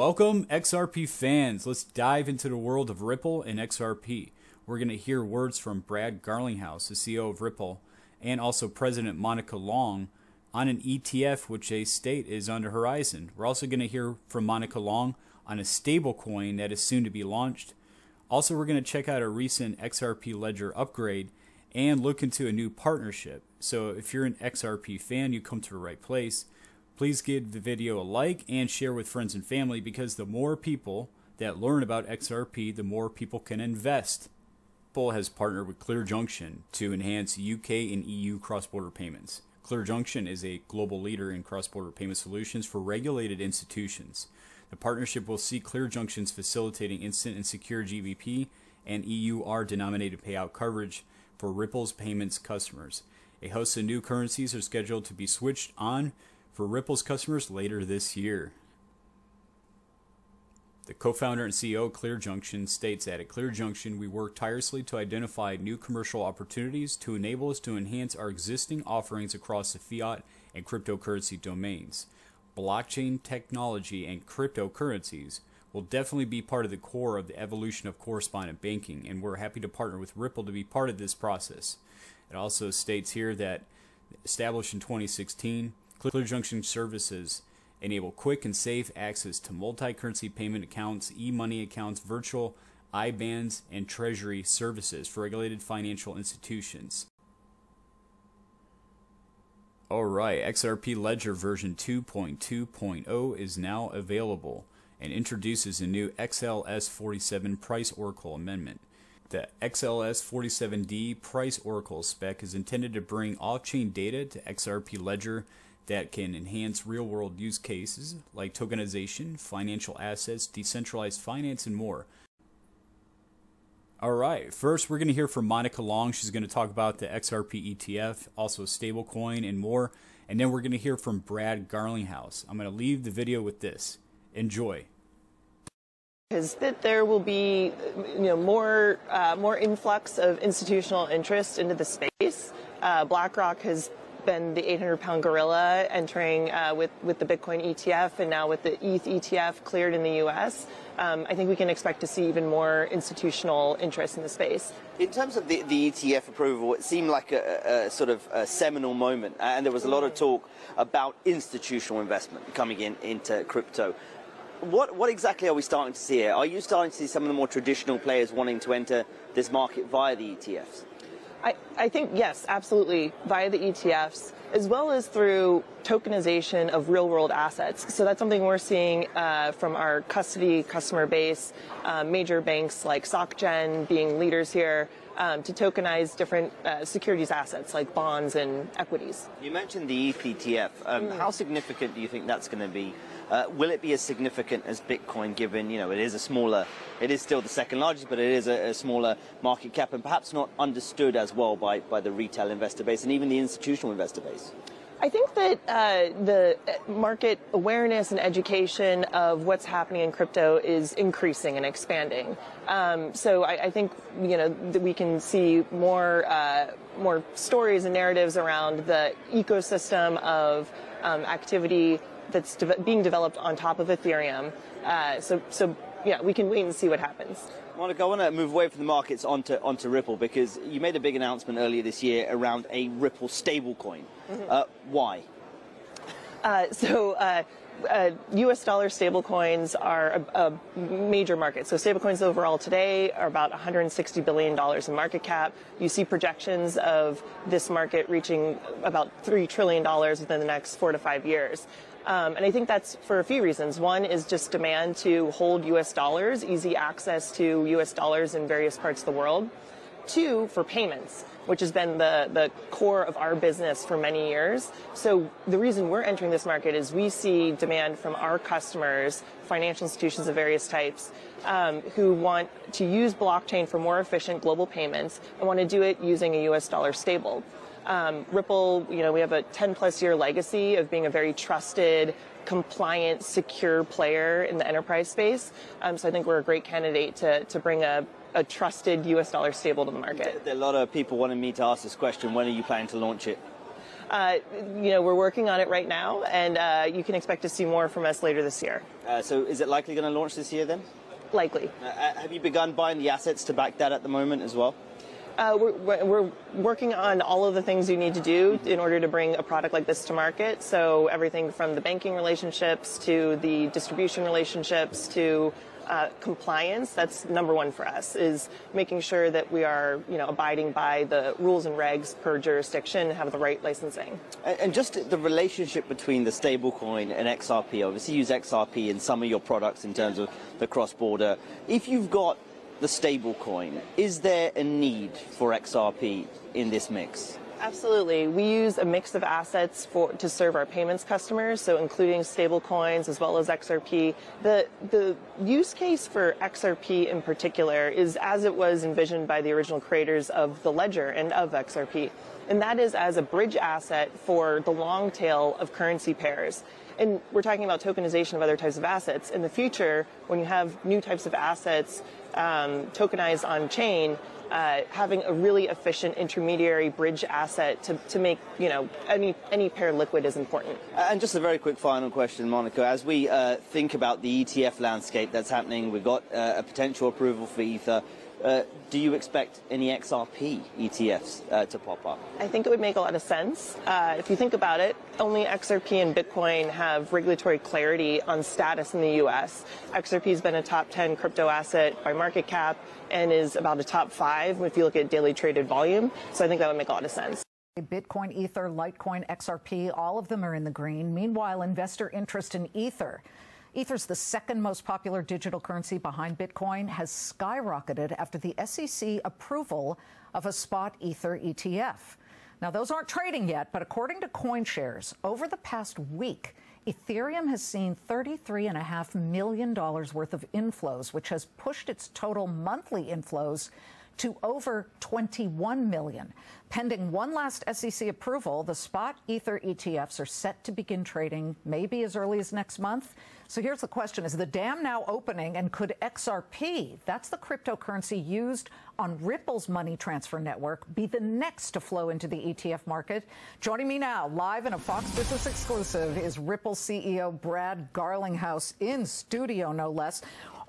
Welcome, XRP fans. Let's dive into the world of Ripple and XRP. We're going to hear words from Brad Garlinghouse, the CEO of Ripple, and also President Monica Long on an ETF which they state is on the horizon. We're also going to hear from Monica Long on a stablecoin that is soon to be launched. Also, we're going to check out a recent XRP Ledger upgrade and look into a new partnership. So, if you're an XRP fan, you come to the right place. Please give the video a like and share with friends and family because the more people that learn about XRP, the more people can invest. Bull has partnered with Clear Junction to enhance UK and EU cross border payments. Clear Junction is a global leader in cross border payment solutions for regulated institutions. The partnership will see Clear Junctions facilitating instant and secure GBP and EUR denominated payout coverage for Ripple's payments customers. A host of new currencies are scheduled to be switched on for Ripple's customers later this year. The co founder and CEO of Clear Junction states that at Clear Junction, we work tirelessly to identify new commercial opportunities to enable us to enhance our existing offerings across the fiat and cryptocurrency domains. Blockchain technology and cryptocurrencies will definitely be part of the core of the evolution of correspondent banking, and we're happy to partner with Ripple to be part of this process. It also states here that established in 2016, Clear Junction Services enable quick and safe access to multi-currency payment accounts, e-money accounts, virtual IBANs, and treasury services for regulated financial institutions. Alright, XRP Ledger version 2.2.0 is now available and introduces a new XLS47 price oracle amendment. The XLS47D price oracle spec is intended to bring off-chain data to XRP Ledger that can enhance real-world use cases like tokenization, financial assets, decentralized finance, and more. All right, first we're going to hear from Monica Long. She's going to talk about the XRP ETF, also stablecoin, and more. And then we're going to hear from Brad Garlinghouse. I'm going to leave the video with this. Enjoy. Is that there will be, you know, more uh, more influx of institutional interest into the space. Uh, BlackRock has been the 800-pound gorilla entering uh, with with the Bitcoin ETF, and now with the ETH ETF cleared in the U.S. Um, I think we can expect to see even more institutional interest in the space. In terms of the, the ETF approval, it seemed like a, a, sort of a seminal moment, and there was a lot of talk about institutional investment coming in into crypto. What, what exactly are we starting to see here? Are you starting to see some of the more traditional players wanting to enter this market via the ETFs? I, I think, yes, absolutely, via the ETFs, as well as through tokenization of real world assets. So that's something we're seeing uh, from our custody customer base, uh, major banks like SocGen being leaders here. Um, to tokenize different uh, securities assets like bonds and equities. You mentioned the ETH Um, mm. How significant do you think that's going to be uh, will it be as significant as Bitcoin, given you know it is a smaller, it is still the second largest, but it is a, a smaller market cap, and perhaps not understood as well by by the retail investor base and even the institutional investor base? I think that uh, the market awareness and education of what's happening in crypto is increasing and expanding. Um, so I, I, think you know that we can see more uh, more stories and narratives around the ecosystem of um, activity that's de being developed on top of Ethereum. Uh, so, so yeah, we can wait and see what happens. Monica, I want to move away from the markets onto onto Ripple because you made a big announcement earlier this year around a Ripple stablecoin. Mm -hmm. uh, why? Uh, so uh, uh, U.S. dollar stablecoins are a, a, major market. So stablecoins overall today are about 160 billion dollars in market cap. You see projections of this market reaching about three trillion dollars within the next four to five years. Um, and I think that's for a few reasons. One is just demand to hold U.S. dollars, easy access to U.S. dollars in various parts of the world. Two, for payments which has been the, the core of our business for many years. So the reason we're entering this market is we see demand from our customers, financial institutions of various types, um, who want to use blockchain for more efficient global payments and want to do it using a US dollar stable. Um, Ripple, you know, we have a 10 plus year legacy of being a very trusted, compliant, secure player in the enterprise space. Um, so I think we're a great candidate to, to bring a a trusted U.S. dollar stable to the market. A lot of people wanting me to ask this question. When are you planning to launch it? Uh, you know, we're working on it right now, and uh, you can expect to see more from us later this year. Uh, so, is it likely going to launch this year then? Likely. Uh, uh, have you begun buying the assets to back that at the moment as well? Uh, we're, we're, working on all of the things you need to do in order to bring a product like this to market. So everything from the banking relationships to the distribution relationships to uh, compliance, that's number one for us, is making sure that we are, you know, abiding by the rules and regs per jurisdiction, and have the right licensing. And, and just the relationship between the stablecoin and XRP. Obviously, use XRP in some of your products in terms of the cross-border. If you've got the stablecoin, is there a need for XRP in this mix? Absolutely. We use a mix of assets for to serve our payments customers, so including stablecoins as well as XRP. The the use case for XRP in particular is as it was envisioned by the original creators of the ledger and of XRP. And that is as a bridge asset for the long tail of currency pairs. And we're talking about tokenization of other types of assets. In the future, when you have new types of assets um, tokenized on chain, uh, having a really efficient intermediary bridge asset to, to make you know any any pair liquid is important. And just a very quick final question, Monica. As we uh, think about the ETF landscape that's happening, we've got uh, a potential approval for Ether. Uh, do you expect any XRP ETFs uh, to pop up? I think it would make a lot of sense. Uh, if you think about it, only XRP and Bitcoin have regulatory clarity on status in the U.S. XRP has been a top 10 crypto asset by market cap and is about a top five if you look at daily traded volume. So I think that would make a lot of sense. Bitcoin, Ether, Litecoin, XRP, all of them are in the green. Meanwhile, investor interest in Ether Ether's the second most popular digital currency behind Bitcoin has skyrocketed after the SEC approval of a spot Ether ETF. Now, those aren't trading yet, but according to CoinShares, over the past week, Ethereum has seen $33.5 million worth of inflows, which has pushed its total monthly inflows to over 21 million. Pending one last SEC approval, the spot Ether ETFs are set to begin trading maybe as early as next month. So here's the question Is the dam now opening? And could XRP, that's the cryptocurrency used on Ripple's money transfer network, be the next to flow into the ETF market? Joining me now, live in a Fox Business exclusive, is Ripple CEO Brad Garlinghouse in studio, no less.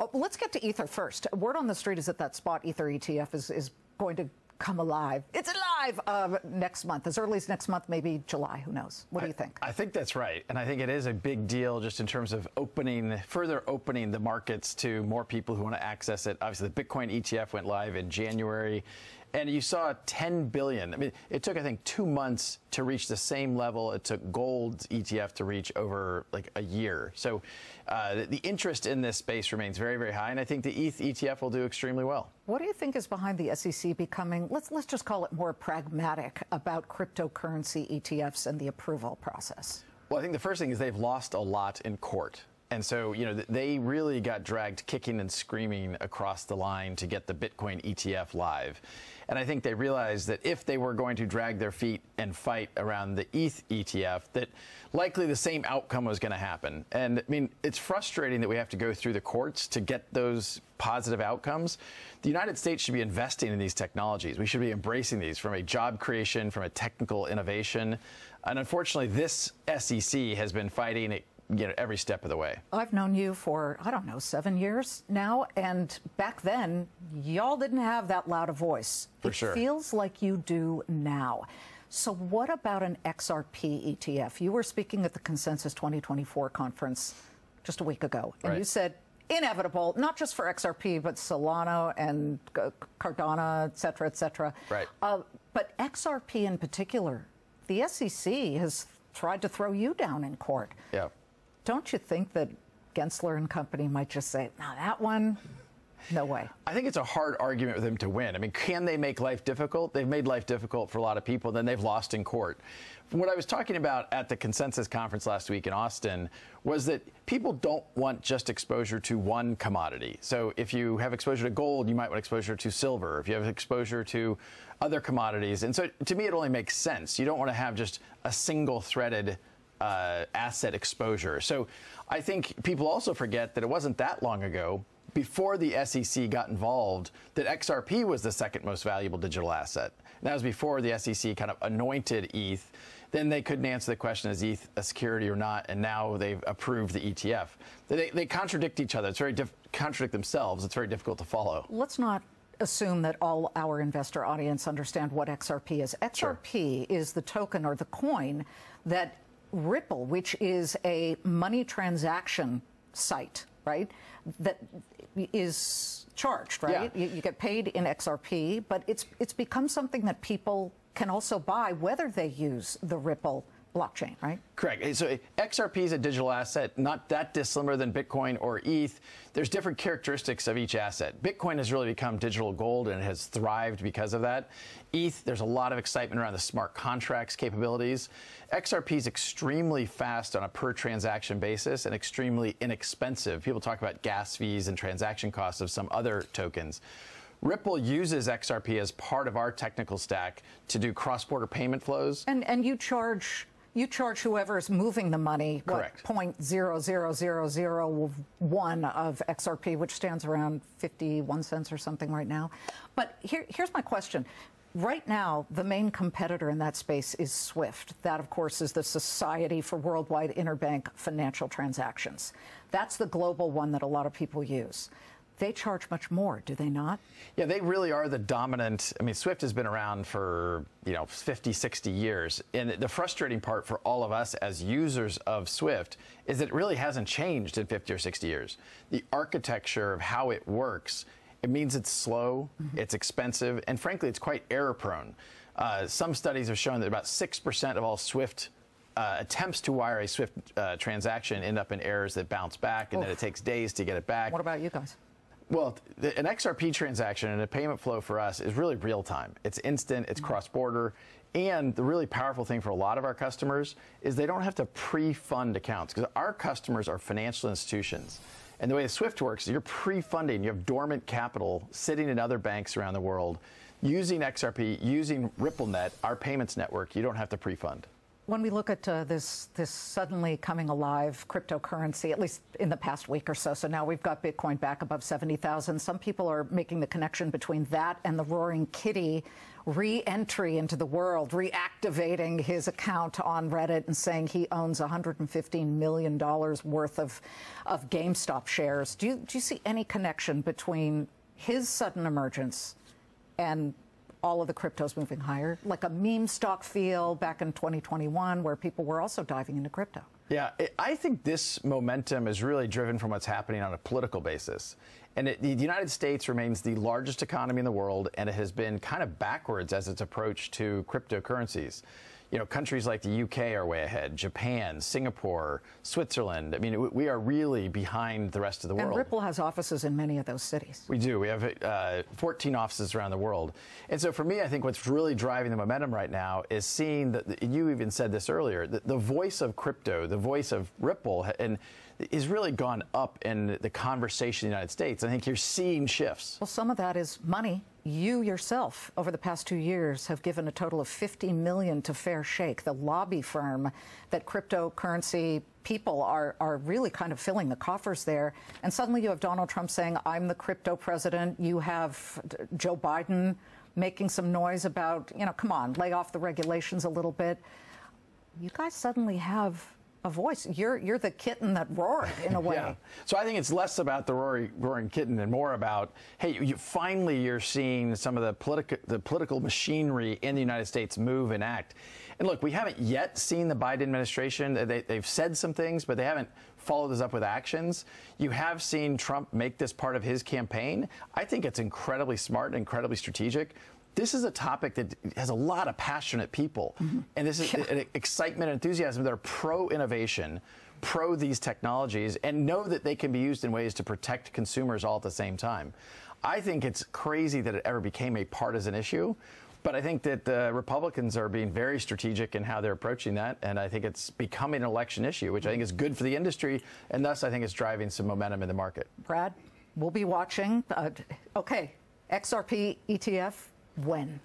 Oh, let's get to Ether first. Word on the street is that that spot Ether ETF is, is going to come alive. It's alive uh, next month, as early as next month, maybe July. Who knows? What do you think? I think that's right, and I think it is a big deal just in terms of opening, further opening the markets to more people who want to access it. Obviously, the Bitcoin ETF went live in January and you saw 10 billion. I mean, it took I think two months to reach the same level it took gold's ETF to reach over like a year. So uh, the interest in this space remains very very high, and I think the ETH ETF will do extremely well. What do you think is behind the SEC becoming let's let's just call it more pragmatic about cryptocurrency ETFs and the approval process? Well, I think the first thing is they've lost a lot in court. And so, you know, they really got dragged kicking and screaming across the line to get the Bitcoin ETF live. And I think they realized that if they were going to drag their feet and fight around the ETH ETF, that likely the same outcome was going to happen. And I mean, it's frustrating that we have to go through the courts to get those positive outcomes. The United States should be investing in these technologies. We should be embracing these from a job creation, from a technical innovation. And unfortunately, this SEC has been fighting it you know, every step of the way. I've known you for, I don't know, seven years now. And back then, y'all didn't have that loud a voice. For it sure. feels like you do now. So, what about an XRP ETF? You were speaking at the Consensus 2024 conference just a week ago, and right. you said inevitable, not just for XRP, but Solana and Cardano, et cetera, et cetera. Right. Uh, but XRP in particular, the SEC has tried to throw you down in court. Yeah. Don't you think that Gensler and company might just say, now that one, no way. I think it's a hard argument for them to win. I mean, can they make life difficult? They've made life difficult for a lot of people, then they've lost in court. What I was talking about at the consensus conference last week in Austin was that people don't want just exposure to one commodity. So if you have exposure to gold, you might want exposure to silver. If you have exposure to other commodities. And so to me, it only makes sense. You don't want to have just a single threaded uh, asset exposure. So I think people also forget that it wasn't that long ago before the SEC got involved that XRP was the second most valuable digital asset. And that was before the SEC kind of anointed ETH. Then they couldn't answer the question is ETH a security or not, and now they've approved the ETF. They, they contradict each other. It's very diff- contradict themselves. It's very difficult to follow. Let's not assume that all our investor audience understand what XRP is. XRP sure. is the token or the coin that Ripple, which is a money transaction site, right, that is charged, right? Yeah. You, you, get paid in XRP, but it's it's become something that people can also buy whether they use the Ripple blockchain, right? Correct. So eh, XRP is a digital asset, not that dissimilar than Bitcoin or ETH. There's different characteristics of each asset. Bitcoin has really become digital gold and it has thrived because of that. ETH, there's a lot of excitement around the smart contracts capabilities. XRP is extremely fast on a per transaction basis and extremely inexpensive. People talk about gas fees and transaction costs of some other tokens. Ripple uses XRP as part of our technical stack to do cross-border payment flows. And and you charge you charge whoever is moving the money Correct. what point zero zero zero zero one of XRP, which stands around fifty one cents or something right now. But here, here's my question. Right now, the main competitor in that space is SWIFT. That, of course, is the Society for Worldwide Interbank Financial Transactions. That's the global one that a lot of people use they charge much more, do they not? Yeah, they really are the dominant. I mean, Swift has been around for, you know, 50, 60 years. And the frustrating part for all of us as users of Swift is that it really hasn't changed in 50 or 60 years. The architecture of how it works, it means it's slow, mm-hmm. it's expensive, and frankly, it's quite error prone. Uh, some studies have shown that about 6% of all Swift uh, attempts to wire a SWIFT uh, transaction end up in errors that bounce back, and Oof. then it takes days to get it back. What about you guys? Well, the, an XRP transaction and a payment flow for us is really real time. It's instant, it's mm-hmm. cross border. And the really powerful thing for a lot of our customers is they don't have to pre fund accounts because our customers are financial institutions. And the way Swift works is you're pre funding, you have dormant capital sitting in other banks around the world. Using XRP, using RippleNet, our payments network, you don't have to pre fund. When we look at uh, this, this suddenly coming alive cryptocurrency, at least in the past week or so, so now we've got Bitcoin back above 70,000. Some people are making the connection between that and the Roaring Kitty re-entry into the world, reactivating his account on Reddit and saying he owns $115 million worth of, of GameStop shares. Do you, do you see any connection between his sudden emergence and all of the cryptos moving higher, like a meme stock feel back in 2021 where people were also diving into crypto. Yeah, I think this momentum is really driven from what's happening on a political basis. And it, the United States remains the largest economy in the world, and it has been kind of backwards as its approach to cryptocurrencies you know, countries like the UK are way ahead, Japan, Singapore, Switzerland. I mean, we are really behind the rest of the world. And Ripple has offices in many of those cities. We do. We have uh, 14 offices around the world. And so for me, I think what's really driving the momentum right now is seeing that, you even said this earlier, the, the voice of crypto, the voice of Ripple, and is really gone up in the conversation in the United States. I think you're seeing shifts. Well, some of that is money. You yourself, over the past two years, have given a total of 50 million to Fair Shake, the lobby firm that cryptocurrency people are, are really kind of filling the coffers there. And suddenly you have Donald Trump saying, I'm the crypto president. You have Joe Biden making some noise about, you know, come on, lay off the regulations a little bit. You guys suddenly have a voice. You're you're the kitten that roared in a way. yeah. So I think it's less about the roaring, roaring kitten and more about hey, you, finally you're seeing some of the political the political machinery in the United States move and act. And look, we haven't yet seen the Biden administration. They, they've said some things, but they haven't followed this up with actions. You have seen Trump make this part of his campaign. I think it's incredibly smart and incredibly strategic this is a topic that has a lot of passionate people. Mm-hmm. And this is yeah. an excitement and enthusiasm that are pro innovation, pro these technologies, and know that they can be used in ways to protect consumers all at the same time. I think it's crazy that it ever became a partisan issue. But I think that the Republicans are being very strategic in how they're approaching that. And I think it's becoming an election issue, which I think is good for the industry. And thus, I think it's driving some momentum in the market. Brad, we'll be watching. Uh, okay, XRP ETF when?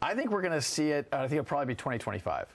I think we're going to see it, I think it'll probably be 2025.